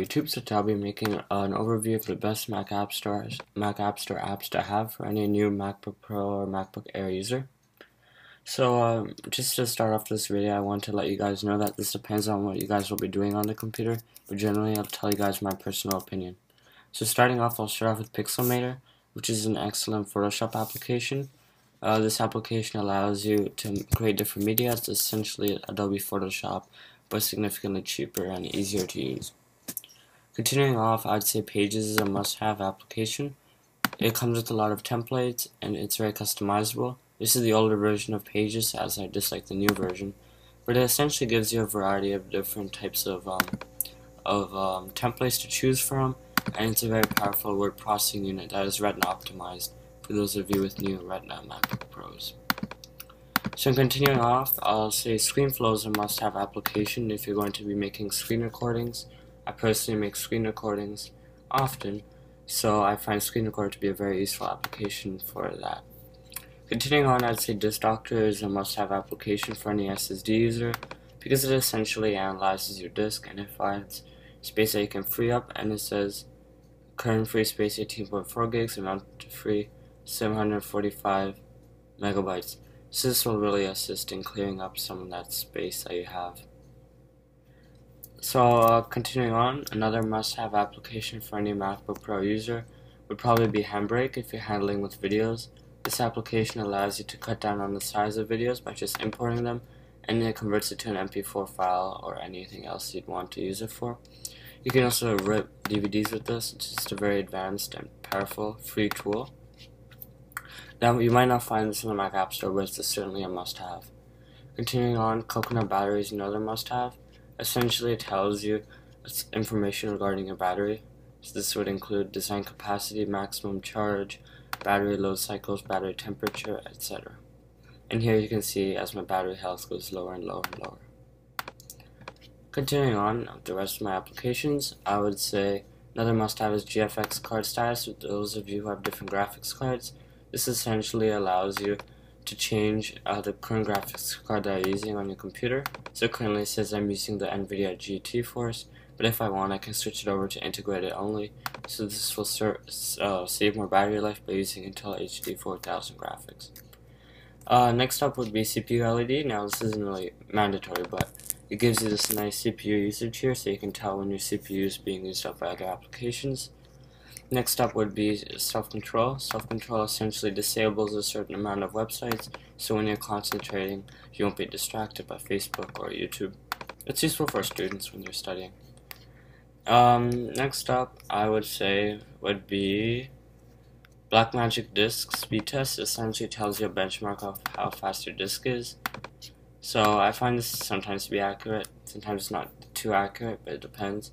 YouTube, so today I'll be making an overview of the best Mac App Stores, Mac App Store apps to have for any new MacBook Pro or MacBook Air user. So um, just to start off this video, I want to let you guys know that this depends on what you guys will be doing on the computer, but generally I'll tell you guys my personal opinion. So starting off, I'll start off with Pixelmator, which is an excellent Photoshop application. Uh, this application allows you to create different media. It's essentially Adobe Photoshop, but significantly cheaper and easier to use. Continuing off, I'd say Pages is a must-have application. It comes with a lot of templates and it's very customizable. This is the older version of Pages as I dislike the new version, but it essentially gives you a variety of different types of um, of um, templates to choose from, and it's a very powerful word processing unit that is Retina optimized for those of you with new Retina MacBook Pros. So continuing off, I'll say ScreenFlow is a must-have application if you're going to be making screen recordings I personally make screen recordings often, so I find Screen Recorder to be a very useful application for that. Continuing on, I'd say Disk Doctor is a must-have application for any SSD user because it essentially analyzes your disk and it finds space that you can free up and it says current free space 18.4 gigs, amount to free 745 megabytes. So this will really assist in clearing up some of that space that you have. So uh, continuing on, another must-have application for any MacBook Pro user would probably be Handbrake if you're handling with videos. This application allows you to cut down on the size of videos by just importing them and it converts it to an MP4 file or anything else you'd want to use it for. You can also rip DVDs with this, it's just a very advanced and powerful free tool. Now you might not find this in the Mac App Store, but it's certainly a must-have. Continuing on, Coconut Battery is another must-have essentially tells you information regarding your battery. So this would include design capacity, maximum charge, battery load cycles, battery temperature, etc. And here you can see as my battery health goes lower and lower and lower. Continuing on with the rest of my applications, I would say another must-have is GFX card status for those of you who have different graphics cards. This essentially allows you to change uh, the current graphics card that I'm using on your computer. So currently it says I'm using the NVIDIA GeForce, but if I want I can switch it over to integrated only. So this will uh, save more battery life by using Intel HD 4000 graphics. Uh, next up would be CPU LED. Now this isn't really mandatory, but it gives you this nice CPU usage here so you can tell when your CPU is being used up by other applications. Next up would be self-control. Self-control essentially disables a certain amount of websites, so when you're concentrating, you won't be distracted by Facebook or YouTube. It's useful for students when they're studying. Um, next up, I would say, would be Blackmagic Disk Speed Test. Essentially tells you a benchmark of how fast your disk is. So I find this sometimes to be accurate, sometimes it's not too accurate, but it depends.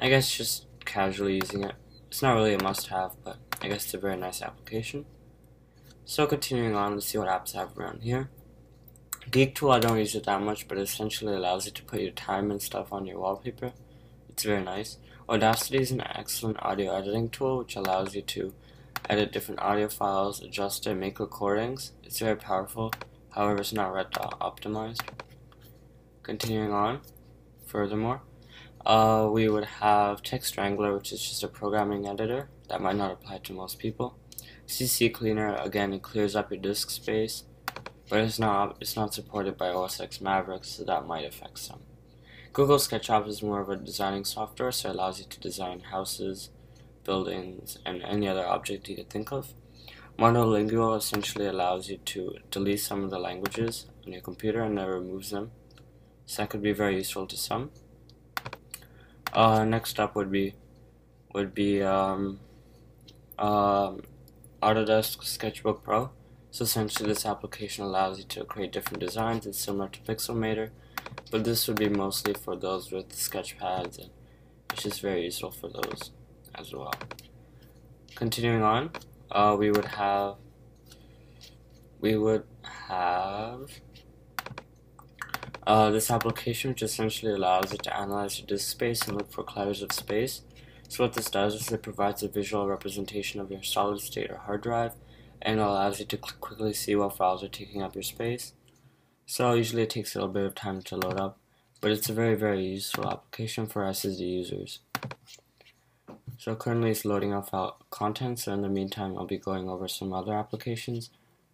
I guess just casually using it. It's not really a must-have, but I guess it's a very nice application. So continuing on, let's see what apps I have around here. Geek Tool, I don't use it that much, but it essentially allows you to put your time and stuff on your wallpaper. It's very nice. Audacity is an excellent audio editing tool, which allows you to edit different audio files, adjust it, make recordings. It's very powerful, however it's not Retina optimized. Continuing on, furthermore, uh, we would have TextWrangler, which is just a programming editor that might not apply to most people. CC Cleaner, again, it clears up your disk space, but it's not it's not supported by OS X Maverick, so that might affect some. Google SketchUp is more of a designing software, so it allows you to design houses, buildings, and any other object you could think of. Monolingual essentially allows you to delete some of the languages on your computer and never removes them, so that could be very useful to some. Uh, next up would be would be um, um, Autodesk Sketchbook Pro. So essentially this application allows you to create different designs. It's similar to Pixelmator, but this would be mostly for those with sketchpads and it's just very useful for those as well. Continuing on, uh, we would have we would have uh, this application which essentially allows it to analyze your disk space and look for clutters of space. So what this does is it provides a visual representation of your solid state or hard drive and allows you to quickly see what files are taking up your space. So usually it takes a little bit of time to load up, but it's a very very useful application for SSD users. So currently it's loading off contents, so in the meantime I'll be going over some other applications.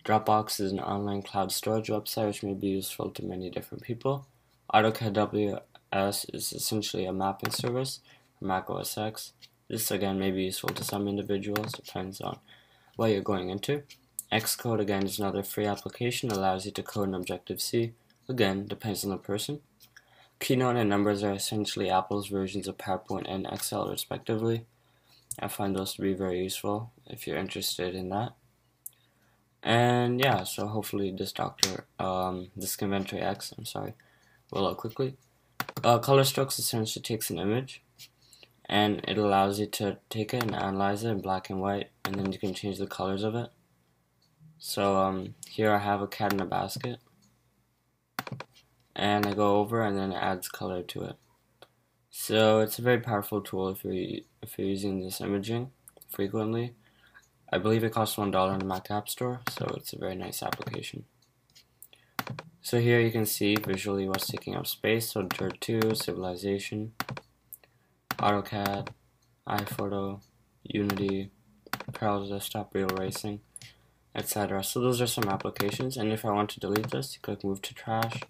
Dropbox is an online cloud storage website which may be useful to many different people. AutoCAD WS is essentially a mapping service for Mac OS X. This again may be useful to some individuals, depends on what you're going into. Xcode again is another free application, allows you to code in Objective-C. Again, depends on the person. Keynote and Numbers are essentially Apple's versions of PowerPoint and Excel respectively. I find those to be very useful if you're interested in that. And yeah, so hopefully Disk Doctor, um, Disk Inventory X, I'm sorry, will load quickly. Uh, color strokes essentially takes an image and it allows you to take it and analyze it in black and white and then you can change the colors of it. So um, here I have a cat in a basket and I go over and then it adds color to it. So it's a very powerful tool if you're, if you're using this imaging frequently. I believe it costs $1 in the Mac App Store, so it's a very nice application. So here you can see visually what's taking up space, so Dirt 2, Civilization, AutoCAD, iPhoto, Unity, Parallel Desktop, Real Racing, etc. So those are some applications, and if I want to delete this, you click Move to Trash,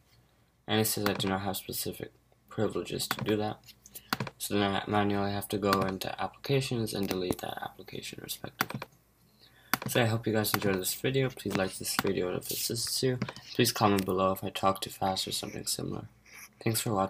and it says I do not have specific privileges to do that. So then I manually have to go into applications and delete that application respectively. So I hope you guys enjoyed this video. Please like this video if it assists you. Please comment below if I talk too fast or something similar. Thanks for watching.